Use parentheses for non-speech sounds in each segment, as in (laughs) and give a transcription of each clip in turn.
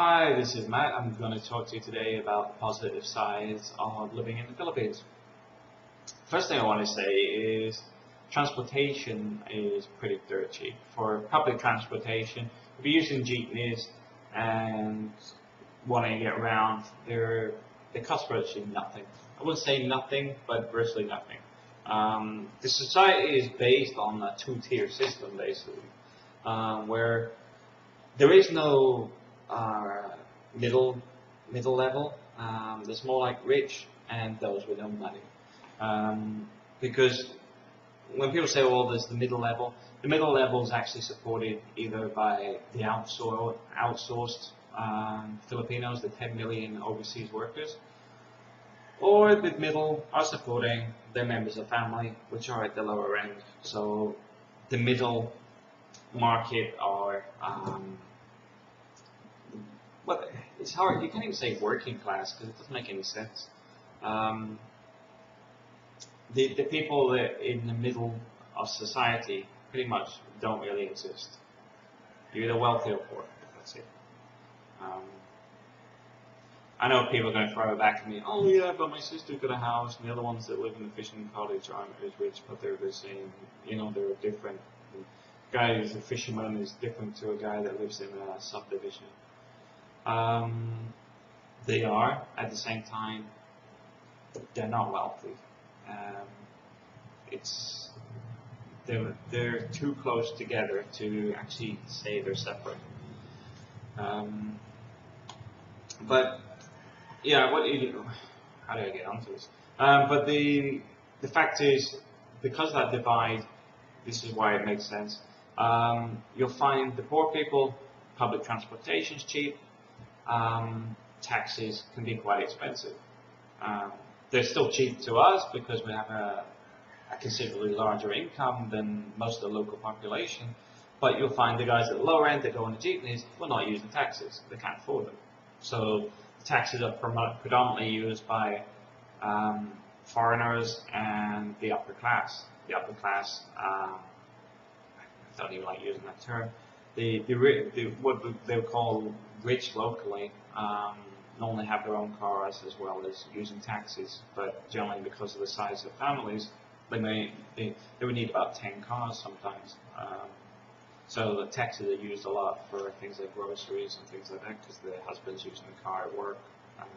Hi, this is Matt. I'm going to talk to you today about the positive sides of living in the Philippines. First thing I want to say is transportation is pretty dirty. For public transportation, if you're using jeepneys and wanting to get around, they're, they cost virtually nothing. I wouldn't say nothing, but virtually nothing. Um, the society is based on a two-tier system, basically, um, where there is no uh, middle middle level. Um, there's more like rich and those with no money. Um, because when people say, "well, there's the middle level," the middle level is actually supported either by the outsourced, outsourced um, Filipinos, the 10 million overseas workers, or the middle are supporting their members of family, which are at the lower end. So the middle market are um, well, it's hard. You can't even say working class because it doesn't make any sense. Um, the the people in the middle of society pretty much don't really exist. You're either wealthy or poor. That's it. Um, I know people are going to throw it back at me. Oh yeah, but my sister got a house, and the other ones that live in the fishing cottage aren't as rich, but they're the same. You know, they're different. The guy who's a fisherman is different to a guy that lives in a subdivision. Um, they are at the same time. They're not wealthy. Um, it's they're they're too close together to actually say they're separate. Um, but yeah, what you, how do I get onto this? Um, but the the fact is, because that divide, this is why it makes sense. Um, you'll find the poor people, public transportation is cheap, um, taxis can be quite expensive. Um, they're still cheap to us because we have a, a, considerably larger income than most of the local population. But you'll find the guys at the lower end that go on the jeepneys will not use the taxis. They can't afford them. So taxis are predominantly used by um, foreigners and the upper class. The upper class, um, I don't even like using that term, the, the, the what they call rich locally um, normally have their own cars as well as using taxis, but generally because of the size of families, they may they, they would need about 10 cars sometimes. Um, so the taxis are used a lot for things like groceries and things like that because the husband's using the car at work. Um,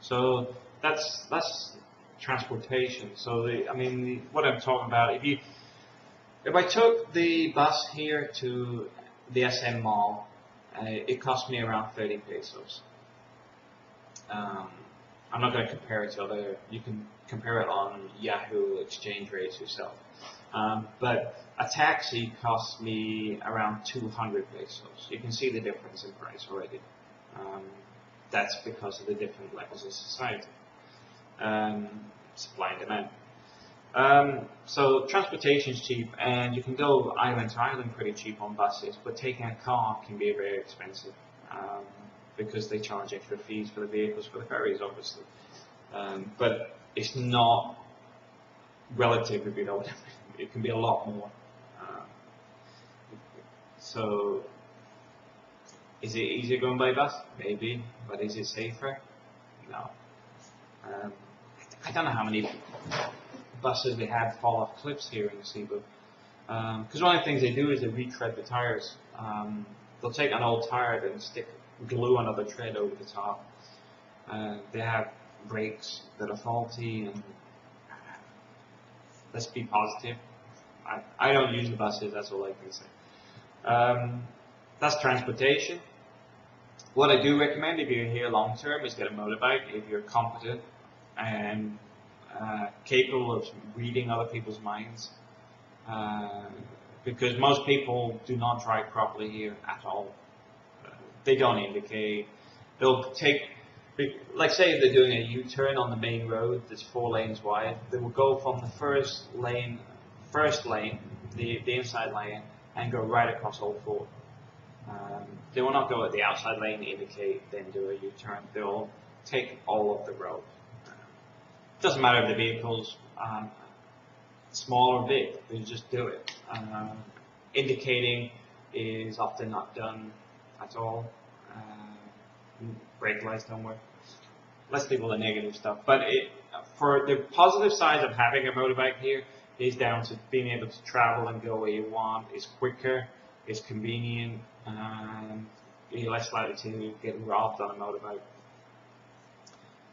so that's that's transportation. So the I mean the, what I'm talking about if you if I took the bus here to the SM Mall, uh, it cost me around 30 pesos. Um, I'm not going to compare it to other, you can compare it on Yahoo exchange rates yourself. Um, but a taxi costs me around 200 pesos. You can see the difference in price already. Um, that's because of the different levels of society. Um, supply and demand. Um, so transportation is cheap, and you can go island to island pretty cheap on buses, but taking a car can be very expensive um, because they charge extra fees for the vehicles for the ferries, obviously. Um, but it's not relative, if you know what I mean. (laughs) It can be a lot more. Um, so, is it easier going by bus? Maybe, but is it safer? No. Um, I don't know how many buses they have fall off cliffs here in Cebu. Because um, one of the things they do is they retread the tires. Um, they'll take an old tire and stick glue another tread over the top. Uh, they have brakes that are faulty and let's be positive. I, I don't use the buses, that's all I can say. Um, that's transportation. What I do recommend if you're here long term is get a motorbike if you're competent and uh, capable of reading other people's minds. Uh, because most people do not drive properly here at all. They don't indicate. They'll take, like say they're doing a U-turn on the main road that's four lanes wide. They will go from the first lane, first lane, the, the inside lane, and go right across all four. Um, they will not go at the outside lane, indicate, then do a U-turn. They'll take all of the road. Doesn't matter if the vehicle's um, small or big, they just do it. Um, indicating is often not done at all. Um, brake lights don't work. Let's leave all the negative stuff. But it, for the positive side of having a motorbike here is down to being able to travel and go where you want. It's quicker, it's convenient, and you're less likely to get robbed on a motorbike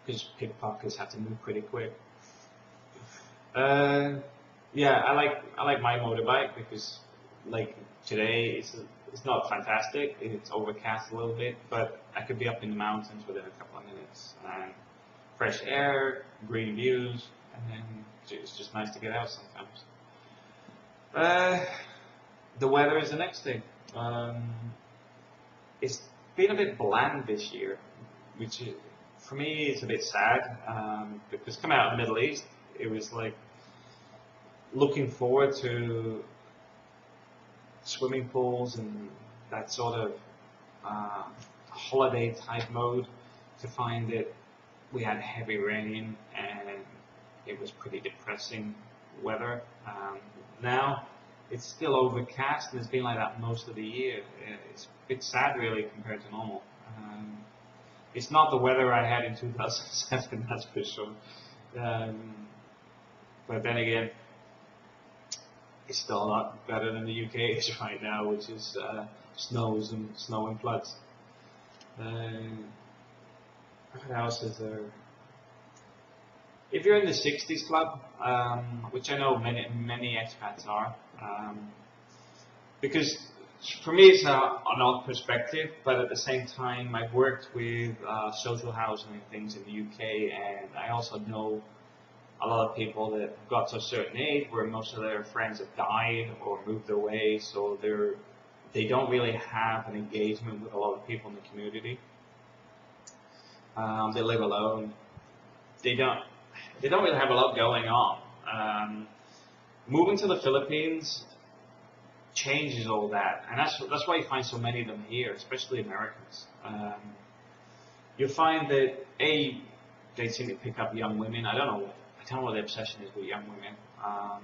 because pickpockets have to move pretty quick. Uh, yeah, I like I like my motorbike because like today it's it's not fantastic. It's overcast a little bit, but I could be up in the mountains within a couple of minutes and fresh air, green views, and then it's just nice to get out sometimes. Uh, the weather is the next thing. Um, it's been a bit bland this year, which for me it's a bit sad um, because coming out of the Middle East, it was like looking forward to swimming pools and that sort of uh, holiday type mode to find that we had heavy rain and it was pretty depressing weather. Um, now it's still overcast and it's been like that most of the year. It's a bit sad really compared to normal. Um, it's not the weather I had in (laughs) 2007, that's for sure. Um, but then again, it's still a lot better than the UK (laughs) is right now, which is uh, snows and snow and floods. Uh, what else is there? If you're in the 60s club, um, which I know many many expats are, um, because for me it's a, an odd perspective, but at the same time I've worked with uh, social housing and things in the UK, and I also know a lot of people that got to a certain age where most of their friends have died or moved away, so they're they don't really have an engagement with a lot of people in the community. Um, they live alone. They don't they don't really have a lot going on. Um, moving to the Philippines changes all that, and that's that's why you find so many of them here, especially Americans. Um, you find that a they seem to pick up young women. I don't know I don't know what the obsession is with young women, um,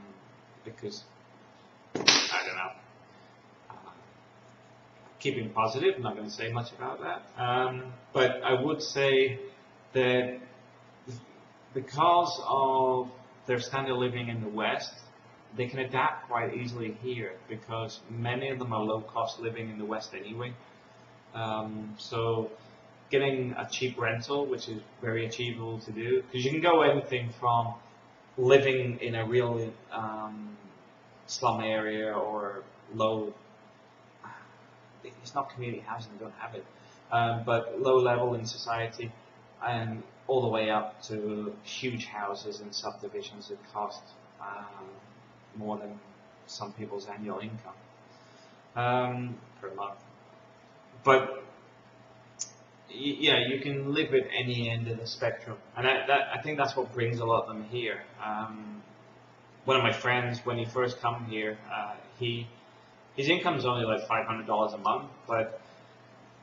because I don't know. Uh, keeping positive, I'm not going to say much about that. Um, but I would say that because of their standard living in the West, they can adapt quite easily here because many of them are low cost living in the West anyway. Um, so getting a cheap rental, which is very achievable to do, because you can go anything from living in a real um, slum area or low, it's not community housing, they don't have it, um, but low level in society, and all the way up to huge houses and subdivisions that cost um, more than some people's annual income um, per month. But yeah, you can live at any end of the spectrum, and I, that, I think that's what brings a lot of them here. Um, one of my friends, when he first come here, uh, he his income is only like five hundred dollars a month, but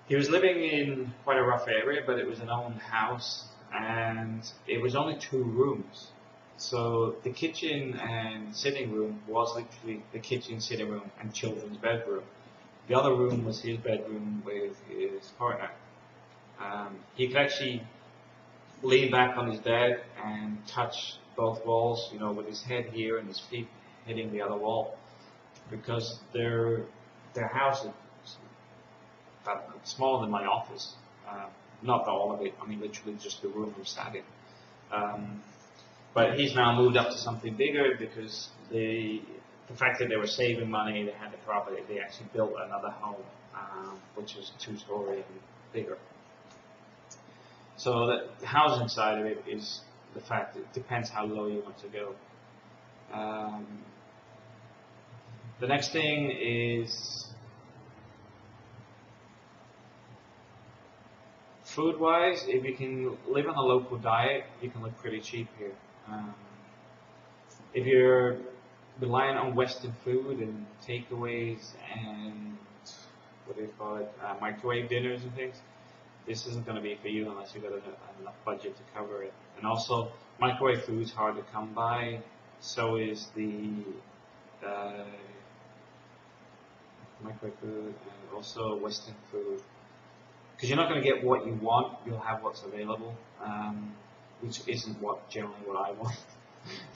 he was living in quite a rough area, but it was an owned house, and it was only two rooms. So the kitchen and sitting room was literally the kitchen, sitting room, and children's bedroom. The other room was his bedroom with his partner. Um, he could actually lean back on his bed and touch both walls, you know, with his head here and his feet hitting the other wall, because their their house is about smaller than my office. Uh, not all of it. I mean, literally just the room we sat in. Um, but he's now moved up to something bigger because the the fact that they were saving money, they had the property, they actually built another home, um, which is two story and bigger. So the housing side of it is the fact it depends how low you want to go. Um, the next thing is food-wise. If you can live on a local diet, you can live pretty cheap here. Um, if you're relying on Western food and takeaways and what do you call it, uh, microwave dinners and things, this isn't going to be for you unless you've got enough budget to cover it. And also, microwave food is hard to come by. So is the uh, microwave food and also Western food. because you're not going to get what you want. You'll have what's available, um, which isn't what generally what I want.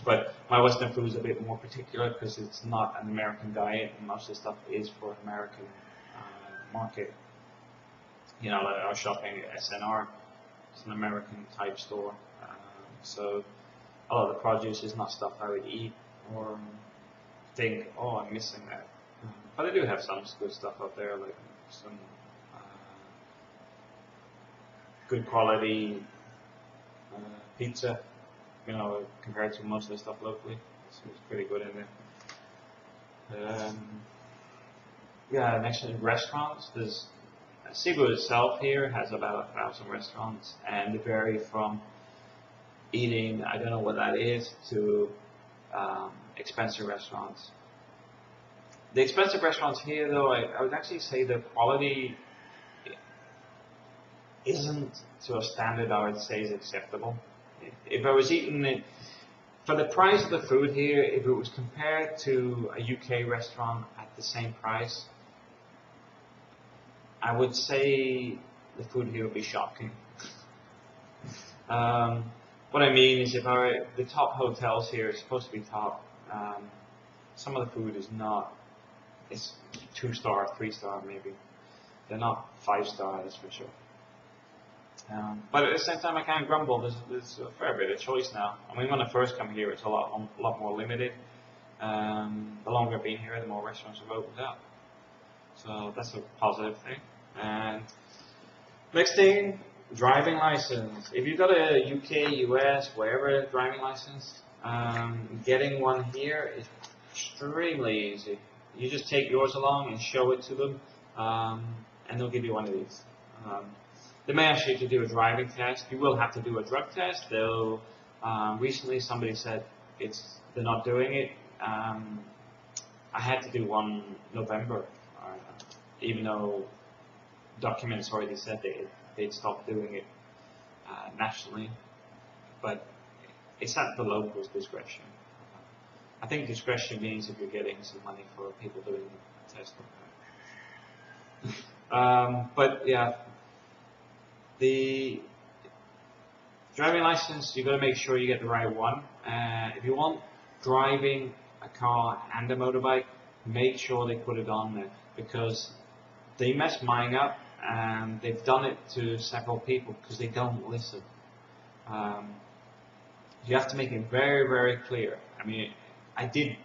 but my Western food is a bit more particular because it's not an American diet, and most of the stuff is for an American uh, market. You know, like our shopping at S&R, it's an American type store, um, so a lot of the produce is not stuff I would eat or think, oh, I'm missing that. But I do have some good stuff out there, like some uh, good quality pizza, you know, compared to most of the stuff locally. So it's pretty good in there. Um, yeah, next to restaurants, there's Cebu itself here has about a thousand restaurants, and they vary from eating, I don't know what that is, to um, expensive restaurants. The expensive restaurants here, though, I, I would actually say the quality isn't to a standard I would say is acceptable. If I was eating it, for the price of the food here, if it was compared to a UK restaurant at the same price, I would say the food here would be shocking. um, what I mean is, if the top hotels here are supposed to be top, um, some of the food is not. It's two star, three star, maybe. They're not five star, that's for sure. But at the same time, I can't grumble. There's, there's a fair bit of choice now. I mean, when I first come here, it's a lot, a lot more limited. Um, the longer I've been here, the more restaurants have opened up. So that's a positive thing. And next thing, driving license. If you've got a UK, US, wherever driving license, um, getting one here is extremely easy. You just take yours along and show it to them, um, and they'll give you one of these. Um, they may ask you to do a driving test. You will have to do a drug test, though. Um, recently, somebody said it's they're not doing it. Um, I had to do one November, uh, even though documents already said they they'd stop doing it uh, nationally, but it's at the locals' discretion. I think discretion means if you're getting some money for people doing a test (laughs) um, but yeah, the driving license, you've got to make sure you get the right one. Uh, if you want driving a car and a motorbike, make sure they put it on there because they mess mine up and they've done it to several people because they don't listen. Um, you have to make it very, very clear. I mean, I did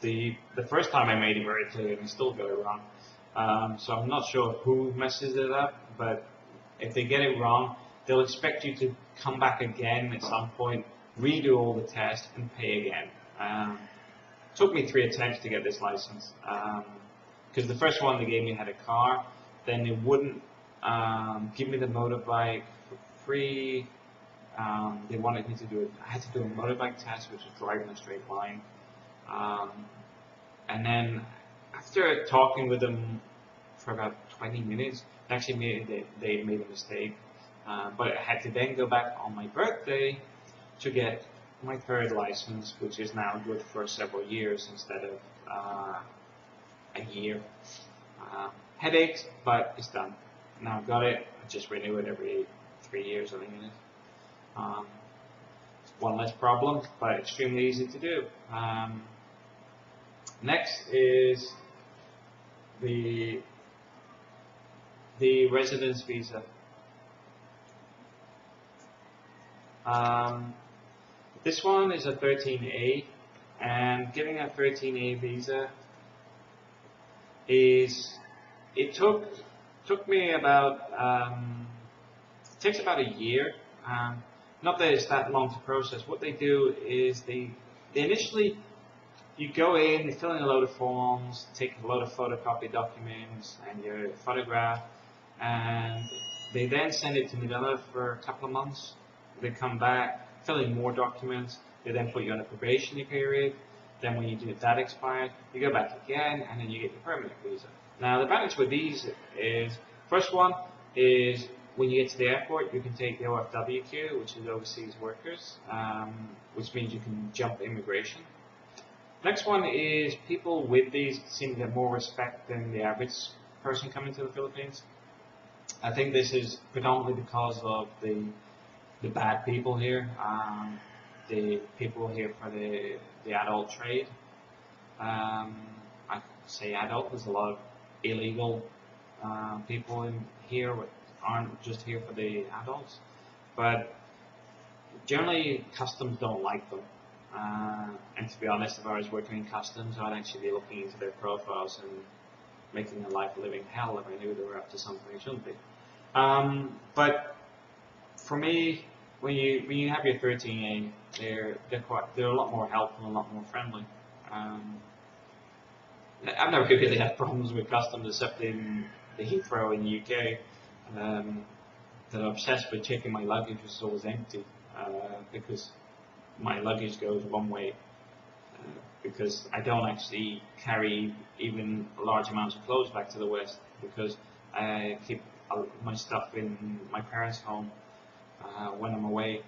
the the first time I made it very clear and I still got it wrong. Um, so I'm not sure who messes it up, but if they get it wrong, they'll expect you to come back again at some point, redo all the tests, and pay again. Um, took me three attempts to get this license because um, the first one they gave me had a car, then they wouldn't um, give me the motorbike for free. Um, they wanted me to do it. I had to do a motorbike test, which was driving a straight line. Um, and then after talking with them for about 20 minutes, actually made, they, they made a mistake. Uh, but I had to then go back on my birthday to get my third license, which is now good for several years instead of uh, a year. Uh, headaches, but it's done. Now I've got it. I just renew it every three years, I think it is. Um, one less problem, but extremely easy to do. Um, next is the the residence visa. Um, this one is a 13A, and getting a 13A visa is it took took me about um, takes about a year. Um, not that it's that long to process. What they do is they they initially you go in, they fill in a load of forms, take a load of photocopy documents and your photograph, and they then send it to Manila for a couple of months. They come back, fill in more documents. They then put you on a probationary period. Then when you do that expired, you go back again, and then you get your permanent visa. Now, the advantage with these is, first one is when you get to the airport, you can take the OFW queue, which is overseas workers, um, which means you can jump immigration. Next one is people with these seem to get more respect than the average person coming to the Philippines. I think this is predominantly because of the the bad people here, um, the people here for the the adult trade. Um, I say adult. There's a lot of illegal uh, people in here that aren't just here for the adults, but generally customs don't like them. Uh, and to be honest, if I was working in customs, I'd actually be looking into their profiles and making their life a living hell if I knew they were up to something they shouldn't be. Um, but for me, when you when you have your 13A, they're they're quite they're a lot more helpful and a lot more friendly. Um, I've never really had problems with customs except in the Heathrow in the UK. Um, that I'm obsessed with checking my luggage was always empty uh, because my luggage goes one way uh, because I don't actually carry even large amounts of clothes back to the west because I keep my stuff in my parents' home uh, when I'm away,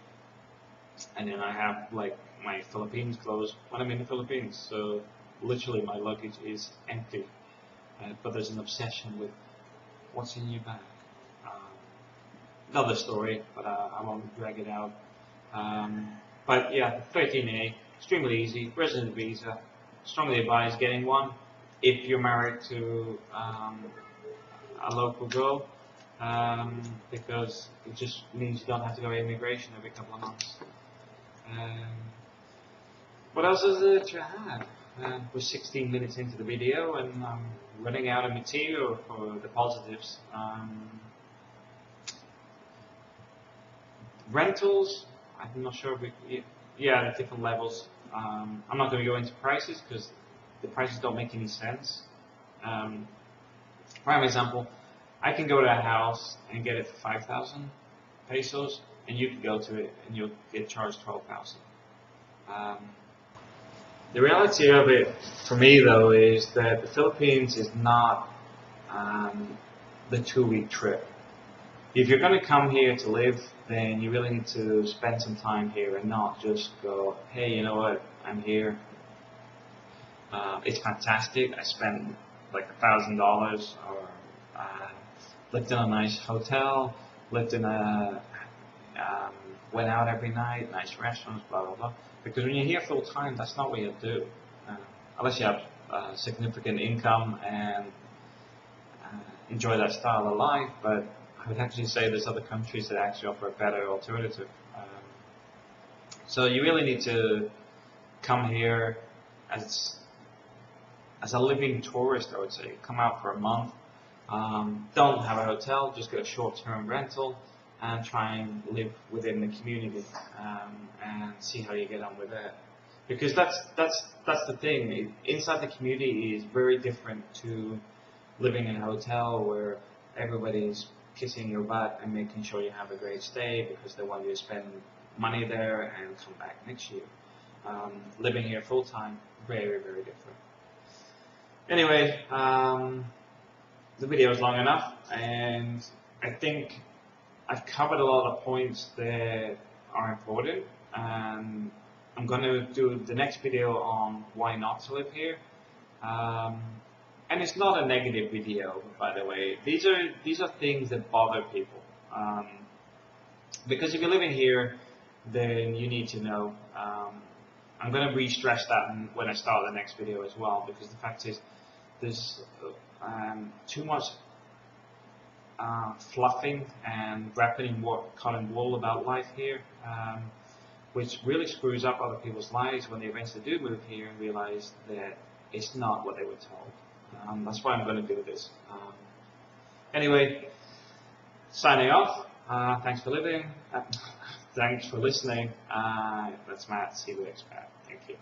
and then I have like my Philippines clothes when I'm in the Philippines. So literally, my luggage is empty. Uh, but there's an obsession with what's in your bag. Um, another story, but uh, I won't drag it out. Um, but yeah, 13A, extremely easy, resident visa. Strongly advise getting one if you're married to um, a local girl um, because it just means you don't have to go to immigration every couple of months. Um, what else is there to add? Uh, we're 16 minutes into the video and I'm running out of material for the positives. Um, rentals, I'm not sure if we, yeah, at different levels. Um, I'm not going to go into prices because the prices don't make any sense. Um, prime example, I can go to a house and get it for 5,000 pesos, and you can go to it and you'll get charged 12,000. Um, the reality of it, for me though, is that the Philippines is not um, the two-week trip. If you're going to come here to live, then you really need to spend some time here and not just go, hey, you know what, I'm here. Uh, it's fantastic. I spent like a thousand dollars or uh, lived in a nice hotel, lived in a, um, went out every night, nice restaurants, blah, blah, blah. Because when you're here full time, that's not what you do. Uh, unless you have uh, significant income and uh, enjoy that style of life, but I would actually say there's other countries that actually offer a better alternative. Um, so you really need to come here as as a living tourist, I would say. Come out for a month, um, don't have a hotel, just get a short-term rental and try and live within the community um, and see how you get on with that. Because that's that's that's the thing. Inside the community is very different to living in a hotel where everybody's kissing your butt and making sure you have a great stay because they want you to spend money there and come back next year. Um, living here full time, very very different. Anyway. Um, the video is long enough and I think I've covered a lot of points that are important. And I'm going to do the next video on why not to live here. Um, and it's not a negative video by the way. These are these are things that bother people. Um, because if you're living here then you need to know. Um, I'm going to re-stress that when I start the next video as well because the fact is there's um, too much uh, fluffing and wrapping in cotton wool about life here, um, which really screws up other people's lives when they eventually do move here and realize that it's not what they were told. Um, that's why I'm going to do this. Um, anyway, signing off. Uh, thanks for living. Uh, (laughs) thanks for listening. Uh, that's Matt, CW Expat. Thank you.